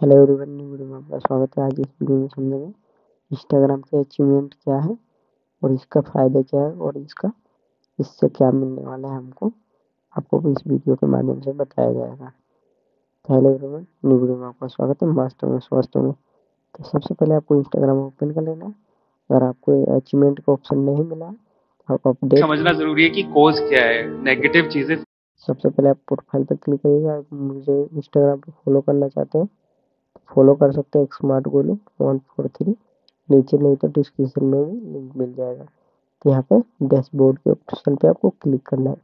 Hello everyone new video में आपका स्वागत है। आज इस वीडियो में समझेंगे इंस्टाग्राम के अचीवमेंट क्या है और इसका फ़ायदा क्या है और इसका इससे क्या मिलने वाला है हमको आपको इस वीडियो के माध्यम से बताया जाएगा। तो हेलो एवरीवन न्यू वीडियो में आपका स्वागत है। मास्टर में स्वस्थ में तो सबसे पहले आपको इंस्टाग्राम ओपन कर लेना है। अगर आपको अचीवमेंट का ऑप्शन नहीं मिला तो आप अपडेट समझना ज़रूरी है कि कोज क्या है। नेगेटिव चीज़ें सबसे पहले आप प्रोफ़ाइल पर क्लिक करिएगा। मुझे इंस्टाग्राम पर फॉलो करना चाहते हैं। फॉलो कर सकते हैं smart Golu one four three नीचे नहीं तो डिस्क्रिप्शन में भी लिंक मिल जाएगा। तो यहाँ पे डैशबोर्ड के ऑप्शन पे आपको क्लिक करना है।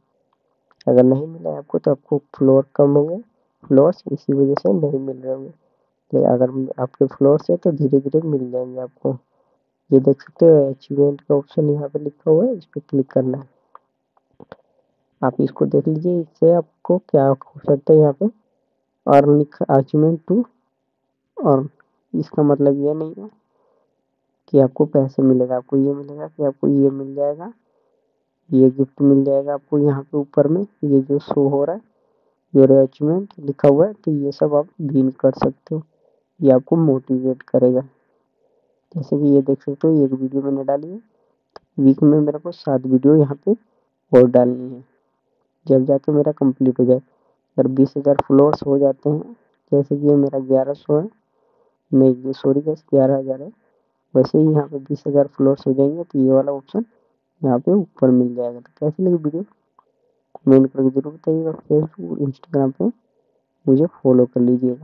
अगर नहीं मिला है आपको तो आपको फ्लोर कम होंगे फ्लोर्स इसी वजह से नहीं मिल रहे होंगे। तो अगर आपके फ्लोर्स है तो धीरे धीरे मिल जाएँगे आपको। ये देख सकते हो अचीवमेंट का ऑप्शन यहाँ पे लिखा हुआ है, इस पर क्लिक करना है। आप इसको देख लीजिए, इससे आपको क्या हो सकता है यहाँ पे? और लिखा अचीवमेंट टू और इसका मतलब ये नहीं है कि आपको पैसे मिलेगा, आपको ये मिलेगा कि आपको ये मिल जाएगा, ये गिफ्ट मिल जाएगा आपको यहाँ पे ऊपर में, ये जो शो हो रहा है योर अचीवमेंट लिखा हुआ है तो ये सब आप बीन कर सकते हो, ये आपको मोटिवेट करेगा। जैसे कि ये देख सकते हो, एक वीडियो मैंने डाली है वीक में मेरे को सात वीडियो यहाँ पे और डालनी है। जब जाके मेरा कंप्लीट हो जाए, अगर बीस हज़ार फ्लोर्स हो जाते हैं, जैसे कि ये मेरा ग्यारह सौ है नहीं सॉरी गैस ग्यारह हज़ार है। वैसे ही यहाँ पे बीस हज़ार फ्लोर्स हो जाएँगे तो ये वाला ऑप्शन यहाँ पे ऊपर मिल जाएगा। तो कैसे लगी वीडियो कमेंट करके ज़रूर बताइएगा। फेसबुक इंस्टाग्राम पे मुझे फॉलो कर लीजिएगा।